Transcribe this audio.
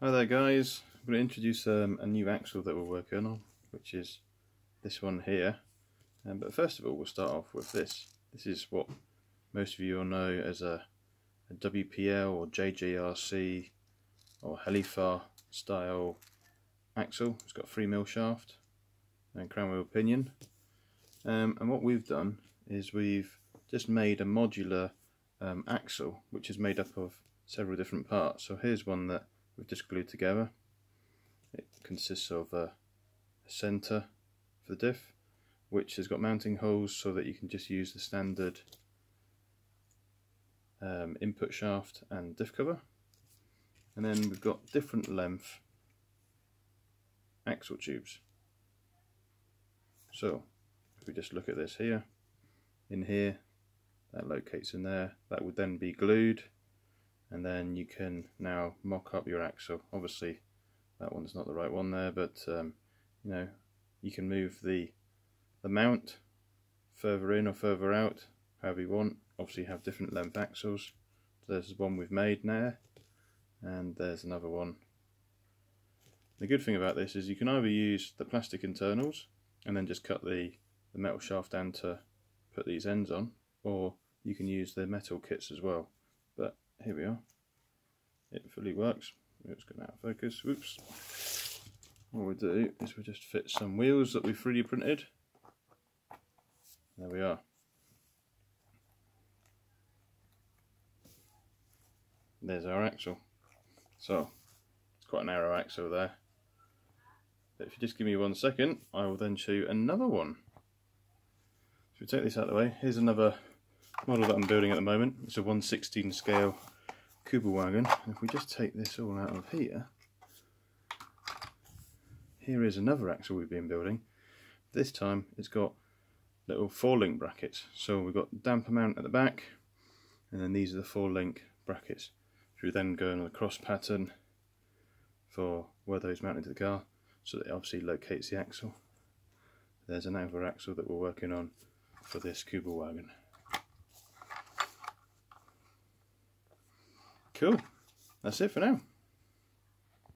Hi there guys, I'm going to introduce um, a new axle that we're working on, which is this one here. Um, but first of all we'll start off with this. This is what most of you will know as a, a WPL or JJRC or Halifa style axle. It's got a 3 mil shaft and crown wheel pinion. Um, and what we've done is we've just made a modular um, axle which is made up of several different parts. So here's one that we've just glued together. It consists of a, centre for the diff, which has got mounting holes so that you can just use the standard um, input shaft and diff cover. And then we've got different length axle tubes. So if we just look at this here, in here, that locates in there, that would then be glued and then you can now mock up your axle. Obviously that one's not the right one there, but um, you know you can move the the mount further in or further out, however you want. Obviously you have different length axles. So there's one we've made now, and there's another one. The good thing about this is you can either use the plastic internals and then just cut the, the metal shaft down to put these ends on, or you can use the metal kits as well. Here we are. It fully works. It's going out of focus. Whoops. What we do is we just fit some wheels that we 3D printed. There we are. There's our axle. So, it's quite a narrow axle there. But if you just give me one second, I will then show you another one. So we take this out of the way. Here's another model that I'm building at the moment. It's a 116 scale Kübelwagen. And if we just take this all out of here, here is another axle we've been building. This time it's got little four link brackets. So we've got damper mount at the back, and then these are the four link brackets. Which we then go on the cross pattern for where those mount into the car, so that it obviously locates the axle. There's another axle that we're working on for this Kübelwagen. Cool. That's it for now.